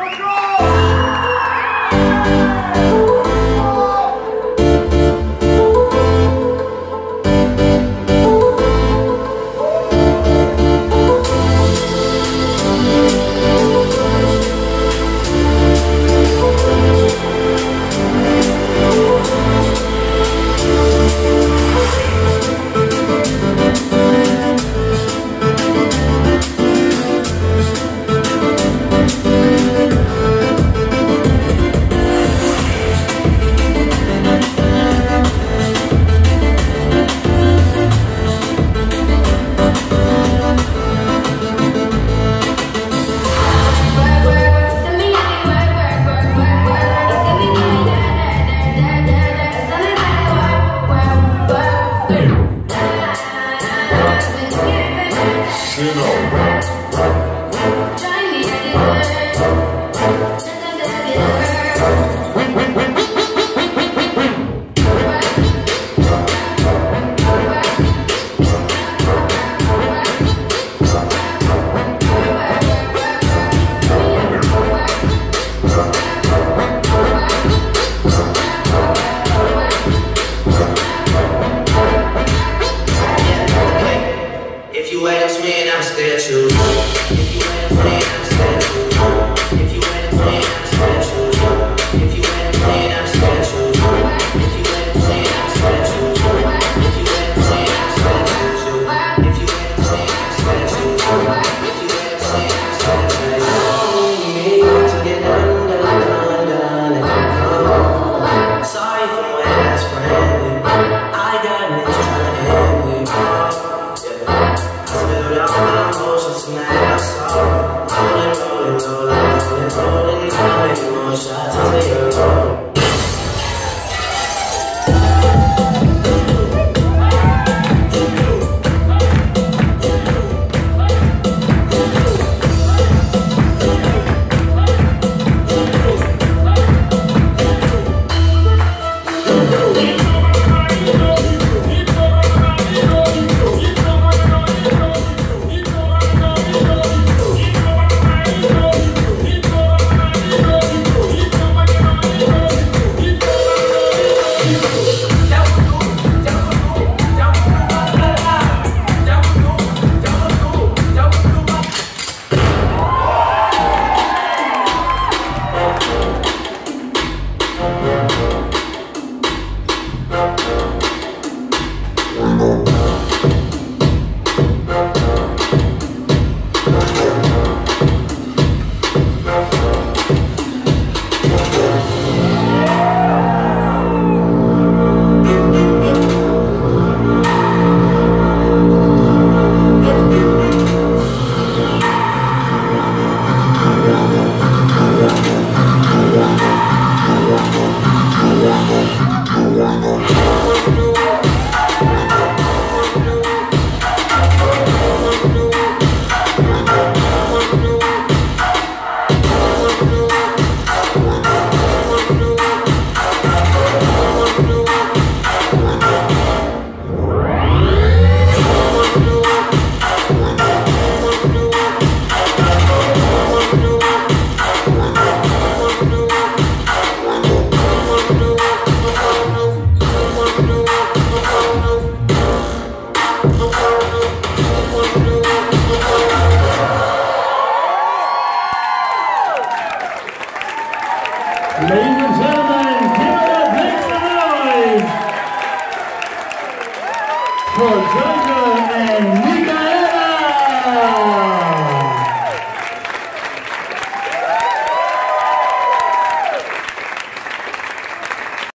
Let's go! you know. Senhor. For Jojo and Mika